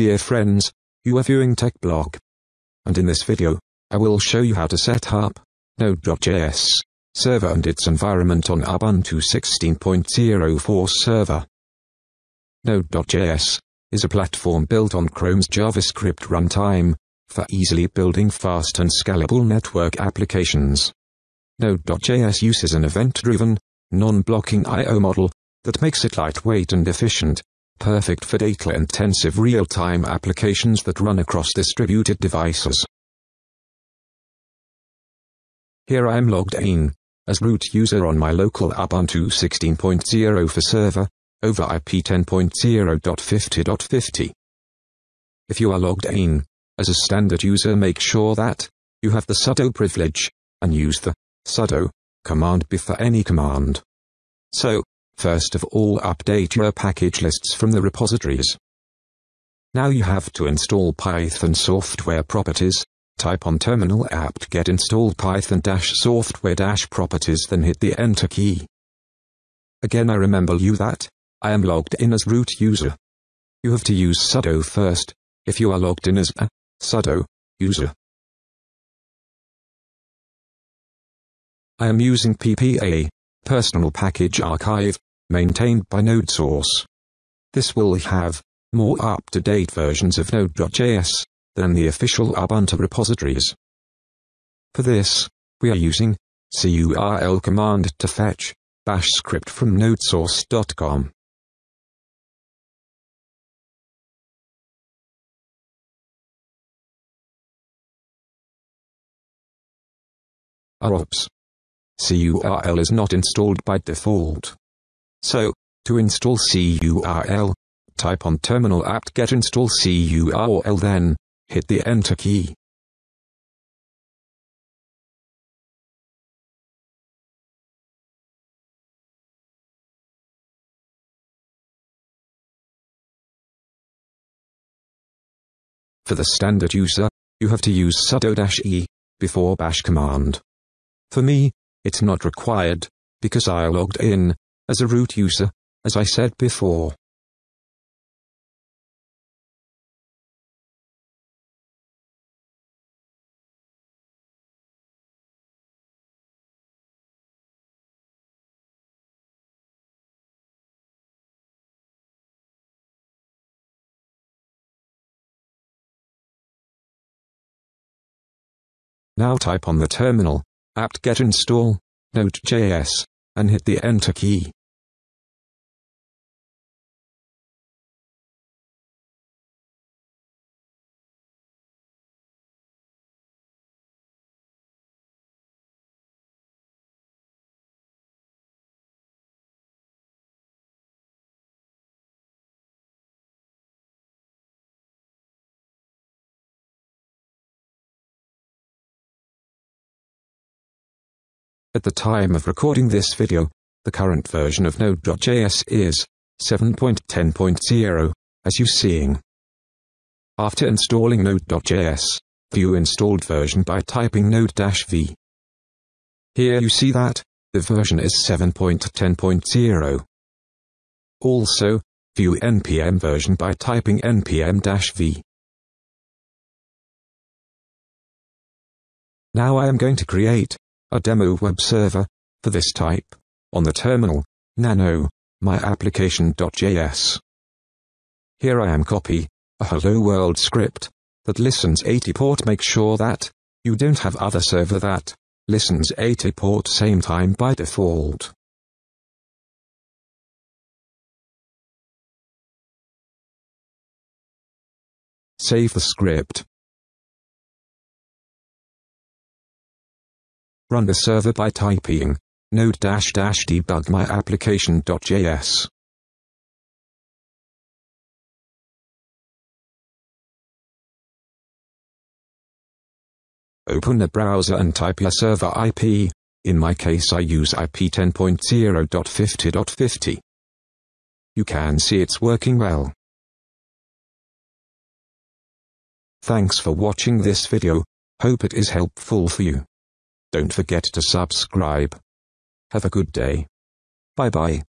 Dear friends, you are viewing Tech Blog. And in this video, I will show you how to set up Node.js server and its environment on Ubuntu 16.04 server. Node.js is a platform built on Chrome's JavaScript runtime for easily building fast and scalable network applications. Node.js uses an event-driven, non-blocking I.O. model that makes it lightweight and efficient, perfect for data-intensive real-time applications that run across distributed devices. Here I am logged in as root user on my local Ubuntu 16.0 for server over IP 10.0.50.50. If you are logged in as a standard user make sure that you have the sudo privilege and use the sudo command before any command. So, first of all update your package lists from the repositories. Now you have to install Python software properties, type on terminal apt get install python software properties then hit the enter key. Again I remember you that, I am logged in as root user. You have to use sudo first, if you are logged in as a sudo user. I am using PPA, Personal Package Archive, maintained by NodeSource. This will have more up-to-date versions of Node.js than the official Ubuntu repositories. For this, we are using curl command to fetch bash script from nodesource.com. Oops. CURL is not installed by default. So, to install CURL, type on terminal apt get install CURL then, hit the enter key. For the standard user, you have to use sudo-e before bash command. For me, it's not required, because I logged in as a root user, as I said before. Now type on the terminal, apt-get install, Node.js, and hit the enter key. At the time of recording this video, the current version of Node.js is 7.10.0, as you seeing. After installing Node.js, view installed version by typing node-v. Here you see that, the version is 7.10.0. Also, view npm version by typing npm-v. Now I am going to create a demo web server, for this type, on the terminal, nano, my application.js. Here I am copy, a hello world script, that listens 80 port make sure that, you don't have other server that, listens 80 port same time by default. Save the script. Run the server by typing node-debug myapplication.js. Open a browser and type your server IP. In my case I use IP 10.0.50.50. You can see it's working well. Thanks for watching this video, hope it is helpful for you. Don't forget to subscribe. Have a good day. Bye bye.